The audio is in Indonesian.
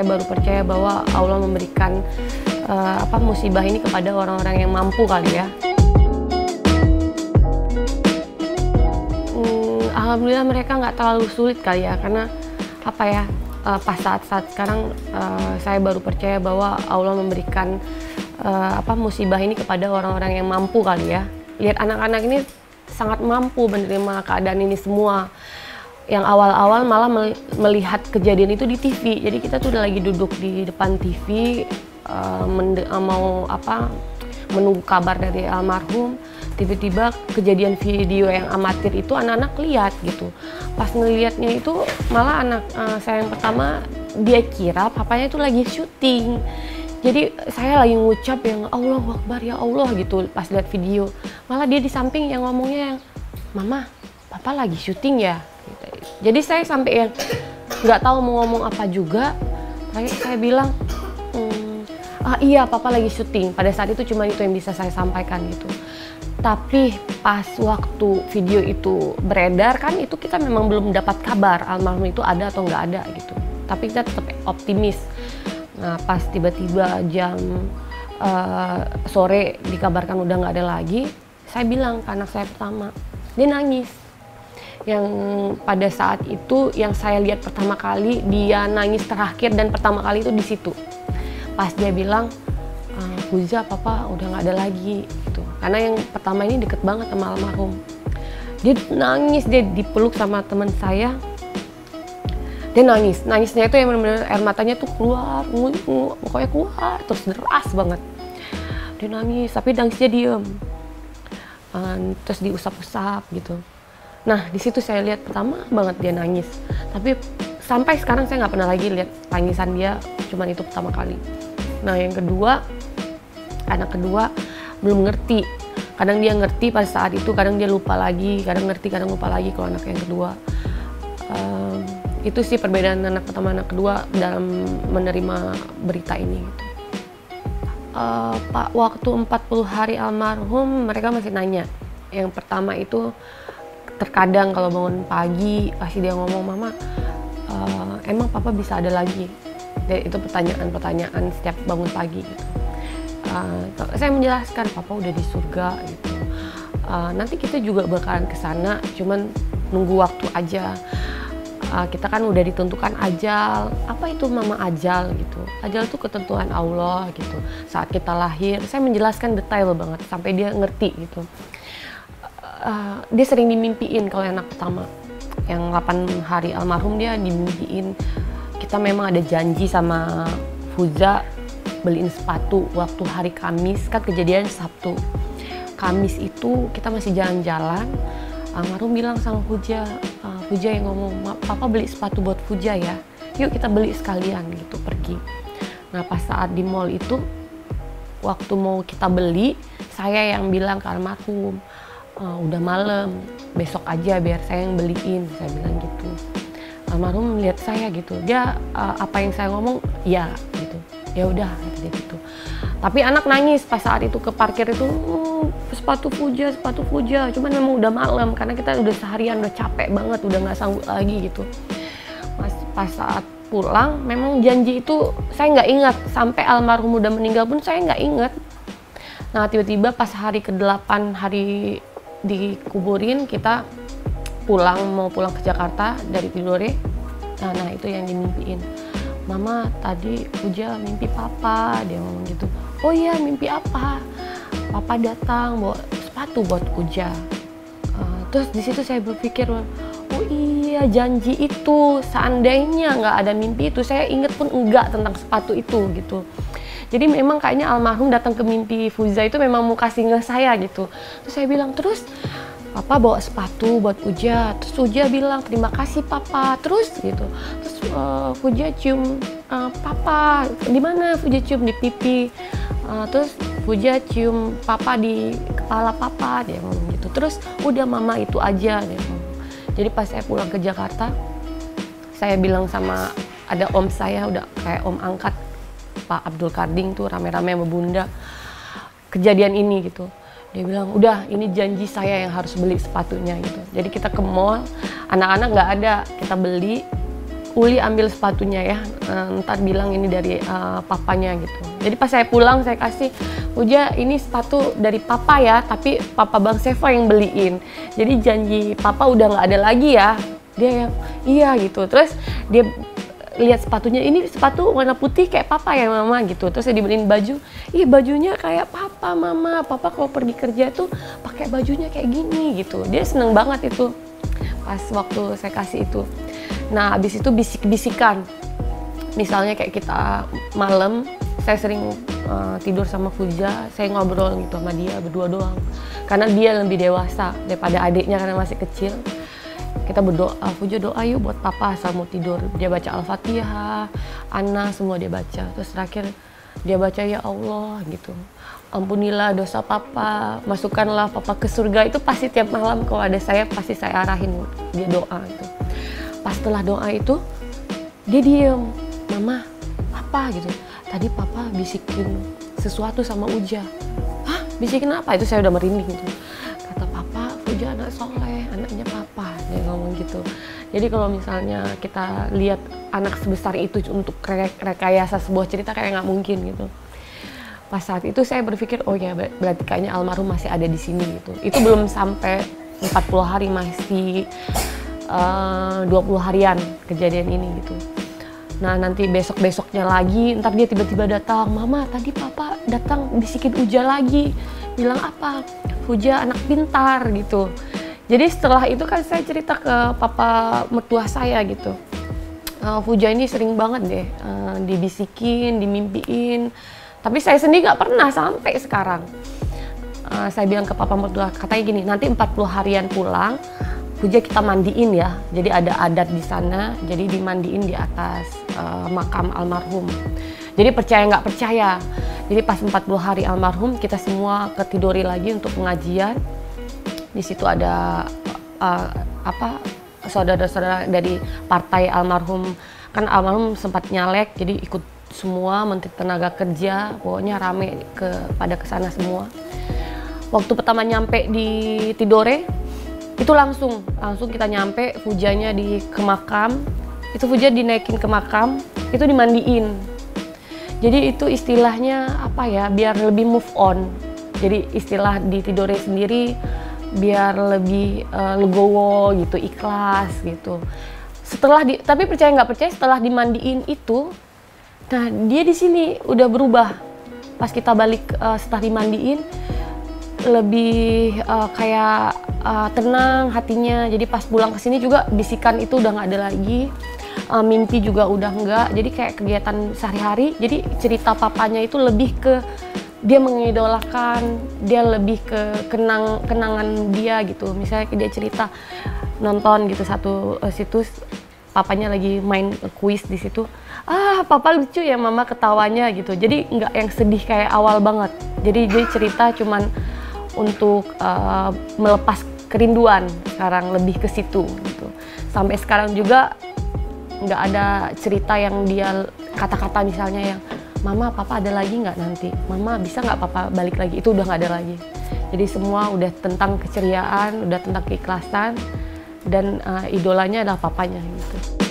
saya baru percaya bahwa Allah memberikan uh, apa musibah ini kepada orang-orang yang mampu kali ya. Hmm, Alhamdulillah mereka nggak terlalu sulit kali ya karena apa ya uh, pas saat-saat sekarang uh, saya baru percaya bahwa Allah memberikan uh, apa musibah ini kepada orang-orang yang mampu kali ya. Lihat anak-anak ini sangat mampu menerima keadaan ini semua yang awal-awal malah melihat kejadian itu di TV. Jadi kita tuh udah lagi duduk di depan TV uh, mau apa menunggu kabar dari almarhum. Tiba-tiba kejadian video yang amatir itu anak-anak lihat gitu. Pas ngelihatnya itu malah anak uh, saya yang pertama dia kira papanya itu lagi syuting. Jadi saya lagi ngucap yang Allah Akbar ya Allah gitu pas lihat video. Malah dia di samping yang ngomongnya yang Mama, Papa lagi syuting ya jadi saya sampai yang nggak tahu mau ngomong apa juga. Saya, saya bilang hmm, ah iya papa lagi syuting. Pada saat itu cuma itu yang bisa saya sampaikan gitu. Tapi pas waktu video itu beredar kan itu kita memang belum dapat kabar almarhum itu ada atau nggak ada gitu. Tapi kita tetap optimis. Nah pas tiba-tiba jam uh, sore dikabarkan udah nggak ada lagi saya bilang ke anak saya pertama dia nangis yang pada saat itu yang saya lihat pertama kali dia nangis terakhir dan pertama kali itu di situ. Pas dia bilang ah, Huza papa udah nggak ada lagi gitu. Karena yang pertama ini deket banget sama almarhum. Dia nangis dia dipeluk sama teman saya. Dia nangis. Nangisnya itu yang benar-benar air matanya tuh keluar ngu, pokoknya keluar terus deras banget. Dia nangis tapi nangisnya diem. Um, terus diusap-usap gitu Nah, di situ saya lihat pertama banget dia nangis. Tapi sampai sekarang saya nggak pernah lagi lihat tangisan dia, cuman itu pertama kali. Nah, yang kedua, anak kedua belum ngerti. Kadang dia ngerti pada saat itu, kadang dia lupa lagi, kadang ngerti, kadang lupa lagi kalau anak yang kedua. Um, itu sih perbedaan anak pertama anak kedua dalam menerima berita ini. Gitu. Uh, Pak, waktu 40 hari almarhum mereka masih nanya. Yang pertama itu terkadang kalau bangun pagi pasti dia ngomong mama uh, emang papa bisa ada lagi? Dan itu pertanyaan-pertanyaan setiap bangun pagi gitu. Uh, saya menjelaskan papa udah di surga gitu. Uh, nanti kita juga bakalan ke sana cuman nunggu waktu aja. Uh, kita kan udah ditentukan ajal. Apa itu mama ajal gitu? Ajal tuh ketentuan Allah gitu. Saat kita lahir saya menjelaskan detail banget sampai dia ngerti gitu uh, dia sering dimimpiin kalau anak pertama. Yang 8 hari almarhum dia dimimpiin. Kita memang ada janji sama Fuza beliin sepatu waktu hari Kamis. Kan kejadian Sabtu. Kamis itu kita masih jalan-jalan. Almarhum bilang sama Fuja uh, Fuja yang ngomong papa beli sepatu buat Fuja ya. Yuk kita beli sekalian gitu pergi. Nah pas saat di mall itu waktu mau kita beli saya yang bilang ke almarhum uh, udah malam besok aja biar saya yang beliin. Saya bilang gitu. Almarhum melihat saya gitu. Dia uh, apa yang saya ngomong? Ya gitu. Ya udah gitu. Tapi anak nangis pas saat itu ke parkir itu oh, sepatu puja sepatu puja. Cuman memang udah malam karena kita udah seharian udah capek banget udah nggak sanggup lagi gitu. Pas pas saat pulang memang janji itu saya nggak ingat. Sampai almarhum udah meninggal pun saya nggak ingat. Nah tiba-tiba pas hari ke-8 hari dikuburin kita pulang mau pulang ke Jakarta dari Tidore nah, nah itu yang dimimpiin. Mama tadi Puja mimpi papa dia ngomong gitu. Oh iya mimpi apa? Papa datang bawa sepatu buat Puja. Uh, terus di situ saya berpikir oh iya janji itu seandainya nggak ada mimpi itu saya inget pun enggak tentang sepatu itu gitu jadi memang kayaknya almarhum datang ke mimpi Fuza itu memang mau kasih nge saya gitu. Terus saya bilang terus Papa bawa sepatu buat Uja, terus Uja bilang terima kasih Papa, terus gitu, terus uh, cium uh, Papa, di mana? Uja cium di pipi, uh, terus Uja cium Papa di kepala Papa, dia ngomong gitu, terus udah Mama itu aja, dia ngomong. Jadi pas saya pulang ke Jakarta, saya bilang sama ada om saya udah kayak om angkat Pak Abdul Karding tuh rame-rame sama Bunda kejadian ini gitu dia bilang udah ini janji saya yang harus beli sepatunya gitu jadi kita ke mall anak-anak nggak ada kita beli Uli ambil sepatunya ya, uh, ntar bilang ini dari uh, papanya gitu. Jadi pas saya pulang saya kasih, Uja ini sepatu dari papa ya, tapi papa Bang Seva yang beliin. Jadi janji papa udah nggak ada lagi ya. Dia yang iya gitu. Terus dia lihat sepatunya ini sepatu warna putih kayak papa ya mama gitu terus saya dibeliin baju ih bajunya kayak papa mama papa kalau pergi kerja tuh pakai bajunya kayak gini gitu dia seneng banget itu pas waktu saya kasih itu Nah, habis itu bisik-bisikan. Misalnya kayak kita malam, saya sering uh, tidur sama Fuja, saya ngobrol gitu sama dia berdua doang. Karena dia lebih dewasa daripada adiknya karena masih kecil. Kita berdoa, Fuja doa yuk buat papa asal mau tidur. Dia baca Al-Fatihah, Ana semua dia baca. Terus terakhir dia baca ya Allah gitu. Ampunilah dosa papa, masukkanlah papa ke surga. Itu pasti tiap malam kalau ada saya pasti saya arahin dia doa itu. Pas setelah doa itu dia diem. Mama apa gitu. Tadi papa bisikin sesuatu sama Uja hah? Bisikin apa? Itu saya udah merinding gitu Uja anak soleh anaknya papa dia ngomong gitu jadi kalau misalnya kita lihat anak sebesar itu untuk rekayasa sebuah cerita kayak nggak mungkin gitu pas saat itu saya berpikir oh ya berarti kayaknya almarhum masih ada di sini gitu itu belum sampai 40 hari masih Eh, uh, 20 harian kejadian ini gitu. Nah nanti besok-besoknya lagi, ntar dia tiba-tiba datang, Mama tadi Papa datang bisikin Uja lagi, bilang apa? Uja anak pintar gitu. Jadi setelah itu kan saya cerita ke Papa mertua saya gitu. Uh, Fuja ini sering banget deh uh, dibisikin, dimimpiin. Tapi saya sendiri nggak pernah sampai sekarang. Uh, saya bilang ke Papa mertua, katanya gini, nanti 40 harian pulang, Puja kita mandiin ya. Jadi ada adat di sana, jadi dimandiin di atas uh, makam almarhum. Jadi percaya nggak percaya. Jadi pas 40 hari almarhum kita semua ketidori lagi untuk pengajian. Di situ ada uh, apa saudara-saudara dari partai almarhum. Kan almarhum sempat nyalek jadi ikut semua menteri tenaga kerja pokoknya rame ke pada ke sana semua. Waktu pertama nyampe di Tidore itu langsung langsung kita nyampe Fujanya di ke makam. Itu Fuja dinaikin ke makam itu dimandiin jadi itu istilahnya apa ya biar lebih move on. Jadi istilah di tidore sendiri biar lebih uh, legowo gitu ikhlas gitu. Setelah di tapi percaya nggak percaya setelah dimandiin itu nah dia di sini udah berubah. Pas kita balik uh, setelah dimandiin lebih uh, kayak uh, tenang hatinya. Jadi pas pulang ke sini juga bisikan itu udah nggak ada lagi uh, mimpi juga udah nggak. Jadi kayak kegiatan sehari-hari jadi cerita papanya itu lebih ke dia mengidolakan dia lebih ke kenang kenangan dia gitu. Misalnya dia cerita nonton gitu satu uh, situs papanya lagi main kuis di situ. Ah papa lucu ya mama ketawanya gitu. Jadi nggak yang sedih kayak awal banget. Jadi dia cerita cuman untuk uh, melepas kerinduan sekarang lebih ke situ gitu. Sampai sekarang juga nggak ada cerita yang dia kata-kata misalnya yang Mama, Papa ada lagi nggak nanti? Mama bisa nggak Papa balik lagi? Itu udah nggak ada lagi. Jadi semua udah tentang keceriaan, udah tentang keikhlasan, dan uh, idolanya adalah papanya gitu.